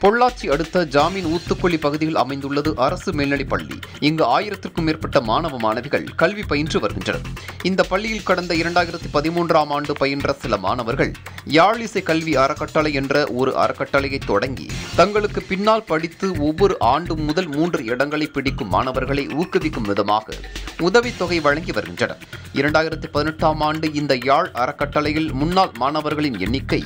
பொள்ளாச்சி அடுத்த ஜாமீன் ஊத்துக்குழி பகுதியில் அமைந்துள்ளது அரசு மேல்நிலைப் பள்ளி. இங்கு ஆயிரத்திற்கும் மேற்பட்ட மாணவ மாணவிகள் கல்வி பயின்று வருகின்றனர். இந்த பள்ளியில் கடந்த இரண்டாயிரத்தி பதிமூன்றாம் ஆண்டு பயின்ற சில மாணவர்கள் யாழிசை கல்வி அறக்கட்டளை என்ற ஒரு அறக்கட்டளையை தொடங்கி தங்களுக்கு பின்னால் படித்து ஒவ்வொரு ஆண்டும் முதல் மூன்று இடங்களை பிடிக்கும் மாணவர்களை ஊக்குவிக்கும் விதமாக உதவித்தொகை வழங்கி வருகின்றனர். இரண்டாயிரத்தி பதினெட்டாம் ஆண்டு இந்த யாழ் அறக்கட்டளையில் முன்னாள் மாணவர்களின் எண்ணிக்கை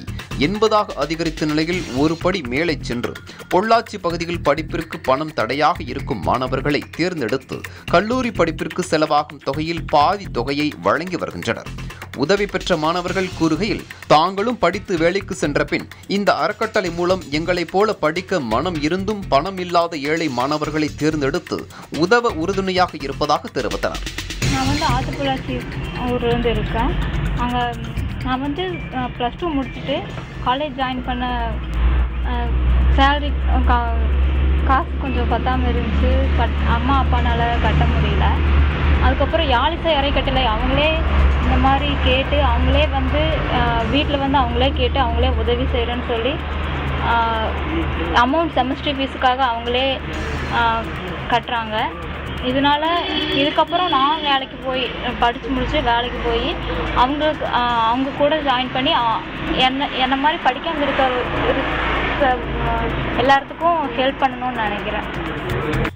எண்பதாக அதிகரித்த நிலையில் ஒரு படி மேலே சென்று பொள்ளாச்சி பகுதியில் படிப்பிற்கு பணம் தடையாக இருக்கும் மாணவர்களை தேர்ந்தெடுத்து கல்லூரி படிப்பிற்கு செலவாகும் தொகையில் பாதி தொகையை வழங்கி வருகின்றனர். உதவி பெற்ற மாணவர்கள் கூறுகையில் தாங்களும் படித்து வேலைக்கு சென்ற பின் இந்த அறக்கட்டளை மூலம் எங்களைப் போல படிக்க மனம் இருந்தும் பணம் இல்லாத ஏழை மாணவர்களை தேர்ந்தெடுத்து உதவ உறுதுணையாக இருப்பதாக தெரிவித்தனர். நான் வந்து ஊர்லேருந்து இருக்கேன். அங்கே நான் வந்து ப்ளஸ் டூ முடிச்சுட்டு காலேஜ் ஜாயின் பண்ண சேலரி கா காசு கொஞ்சம் பத்தாமல் இருந்துச்சு கட் அம்மா அப்பானால் கட்ட முடியல. அதுக்கப்புறம் யாழிசை கட்டலை. அவங்களே இந்த மாதிரி கேட்டு அவங்களே வந்து வீட்டில் வந்து அவங்களே கேட்டு அவங்களே உதவி செய்கிறேன்னு சொல்லி அமௌண்ட் செமஸ்டர் ஃபீஸுக்காக அவங்களே கட்டுறாங்க. இதனால இதுக்கப்புறம் நான் வேலைக்கு போய் படித்து முடித்து வேலைக்கு போய் அவங்களுக்கு அவங்க கூட ஜாயின் பண்ணி என்ன என்ன மாதிரி படிக்காமல் இருக்க இருக்க எல்லாத்துக்கும் ஹெல்ப் பண்ணணும்னு நினைக்கிறேன்